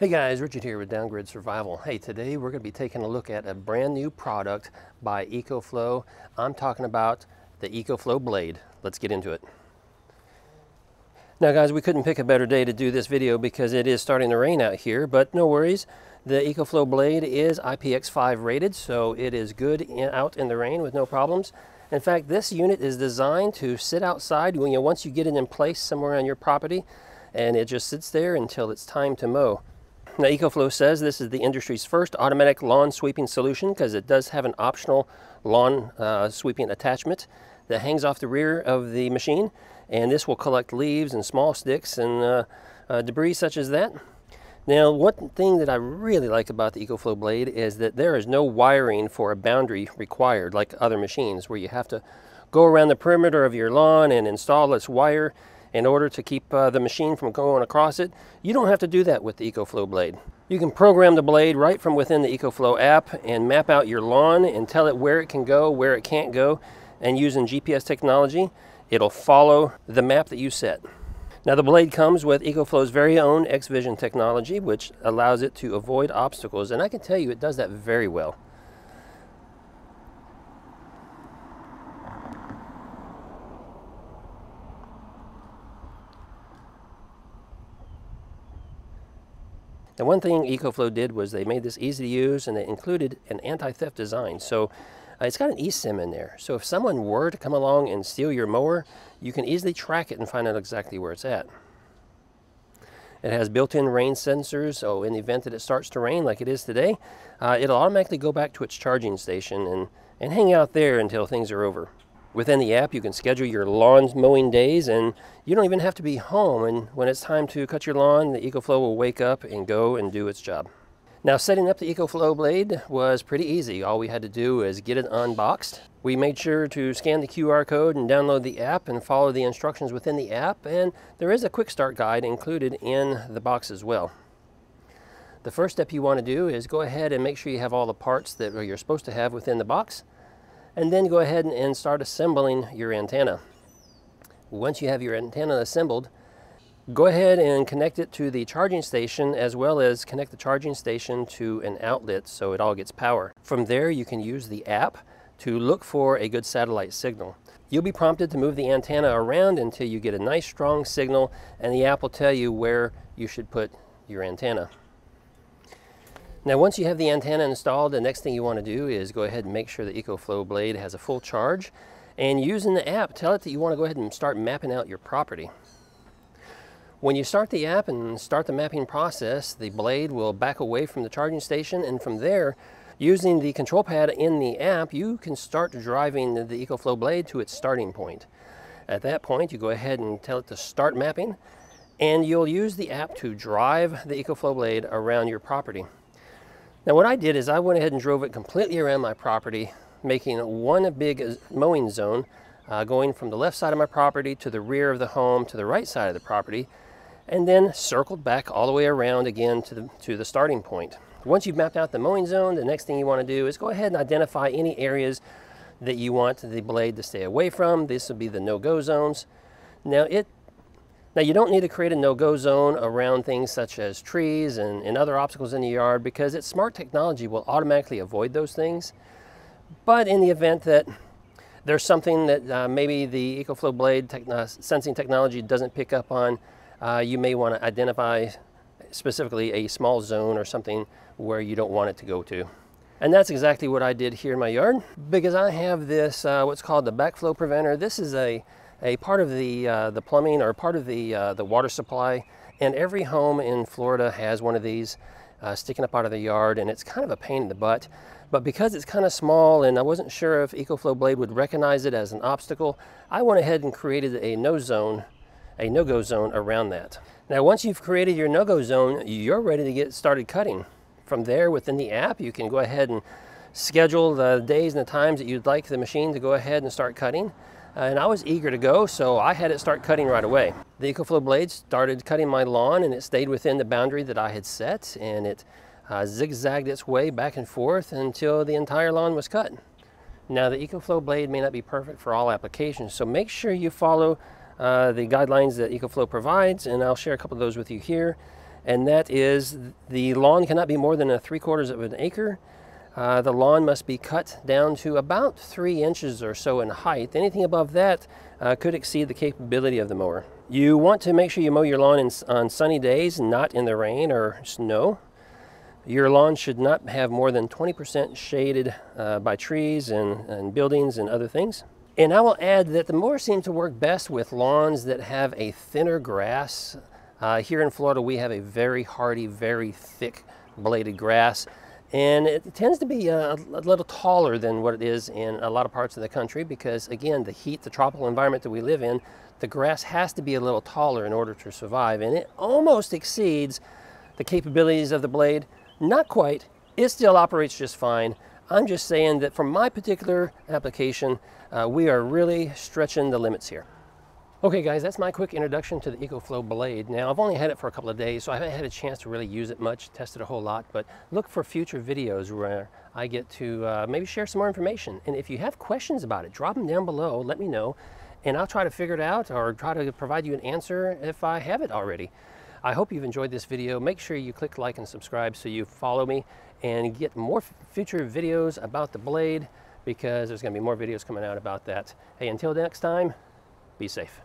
Hey guys, Richard here with Downgrid Survival. Hey, today we're going to be taking a look at a brand new product by EcoFlow. I'm talking about the EcoFlow Blade. Let's get into it. Now guys, we couldn't pick a better day to do this video because it is starting to rain out here, but no worries. The EcoFlow Blade is IPX5 rated, so it is good in, out in the rain with no problems. In fact, this unit is designed to sit outside when you, once you get it in place somewhere on your property, and it just sits there until it's time to mow. Now EcoFlow says this is the industry's first automatic lawn sweeping solution because it does have an optional lawn uh, sweeping attachment that hangs off the rear of the machine and this will collect leaves and small sticks and uh, uh, debris such as that. Now one thing that I really like about the EcoFlow blade is that there is no wiring for a boundary required like other machines where you have to go around the perimeter of your lawn and install this wire in order to keep uh, the machine from going across it. You don't have to do that with the EcoFlow blade. You can program the blade right from within the EcoFlow app and map out your lawn and tell it where it can go, where it can't go, and using GPS technology, it'll follow the map that you set. Now the blade comes with EcoFlow's very own X-Vision technology, which allows it to avoid obstacles, and I can tell you it does that very well. And one thing EcoFlow did was they made this easy to use and they included an anti-theft design. So uh, it's got an eSIM in there. So if someone were to come along and steal your mower, you can easily track it and find out exactly where it's at. It has built-in rain sensors, so in the event that it starts to rain like it is today, uh, it'll automatically go back to its charging station and, and hang out there until things are over. Within the app, you can schedule your lawn mowing days and you don't even have to be home. And when it's time to cut your lawn, the EcoFlow will wake up and go and do its job. Now setting up the EcoFlow blade was pretty easy. All we had to do is get it unboxed. We made sure to scan the QR code and download the app and follow the instructions within the app. And there is a quick start guide included in the box as well. The first step you want to do is go ahead and make sure you have all the parts that you're supposed to have within the box and then go ahead and start assembling your antenna. Once you have your antenna assembled, go ahead and connect it to the charging station as well as connect the charging station to an outlet so it all gets power. From there you can use the app to look for a good satellite signal. You'll be prompted to move the antenna around until you get a nice strong signal and the app will tell you where you should put your antenna. Now once you have the antenna installed, the next thing you want to do is go ahead and make sure the EcoFlow blade has a full charge and using the app, tell it that you want to go ahead and start mapping out your property. When you start the app and start the mapping process, the blade will back away from the charging station and from there, using the control pad in the app, you can start driving the EcoFlow blade to its starting point. At that point, you go ahead and tell it to start mapping and you'll use the app to drive the EcoFlow blade around your property. Now what I did is I went ahead and drove it completely around my property, making one big mowing zone, uh, going from the left side of my property to the rear of the home to the right side of the property, and then circled back all the way around again to the, to the starting point. Once you've mapped out the mowing zone, the next thing you want to do is go ahead and identify any areas that you want the blade to stay away from. This will be the no-go zones. Now it now you don't need to create a no-go zone around things such as trees and, and other obstacles in the yard because its smart technology will automatically avoid those things. But in the event that there's something that uh, maybe the EcoFlow blade uh, sensing technology doesn't pick up on, uh, you may want to identify specifically a small zone or something where you don't want it to go to. And that's exactly what I did here in my yard because I have this, uh, what's called the backflow preventer. This is a a part of the, uh, the plumbing or part of the, uh, the water supply. And every home in Florida has one of these uh, sticking up out of the yard and it's kind of a pain in the butt. But because it's kind of small and I wasn't sure if EcoFlow Blade would recognize it as an obstacle, I went ahead and created a no zone, a no-go zone around that. Now once you've created your no-go zone, you're ready to get started cutting. From there within the app, you can go ahead and schedule the days and the times that you'd like the machine to go ahead and start cutting and I was eager to go, so I had it start cutting right away. The EcoFlow blade started cutting my lawn and it stayed within the boundary that I had set and it uh, zigzagged its way back and forth until the entire lawn was cut. Now the EcoFlow blade may not be perfect for all applications, so make sure you follow uh, the guidelines that EcoFlow provides and I'll share a couple of those with you here. and that is the lawn cannot be more than a three quarters of an acre. Uh, the lawn must be cut down to about three inches or so in height. Anything above that uh, could exceed the capability of the mower. You want to make sure you mow your lawn in, on sunny days, not in the rain or snow. Your lawn should not have more than 20% shaded uh, by trees and, and buildings and other things. And I will add that the mower seems to work best with lawns that have a thinner grass. Uh, here in Florida, we have a very hardy, very thick bladed grass. And it tends to be a, a, little taller than what it is in a lot of parts of the country because, again, the heat, the tropical environment that we live in, the grass has to be a little taller in order to survive. And it almost exceeds the capabilities of the blade. Not quite. It still operates just fine. I'm just saying that for my particular application, uh, we are really stretching the limits here. Okay guys, that's my quick introduction to the EcoFlow blade. Now I've only had it for a couple of days, so I haven't had a chance to really use it much, test it a whole lot, but look for future videos where I get to uh, maybe share some more information. And if you have questions about it, drop them down below, let me know, and I'll try to figure it out or try to provide you an answer if I have it already. I hope you've enjoyed this video. Make sure you click like and subscribe so you follow me and get more future videos about the blade because there's gonna be more videos coming out about that. Hey, until next time, be safe.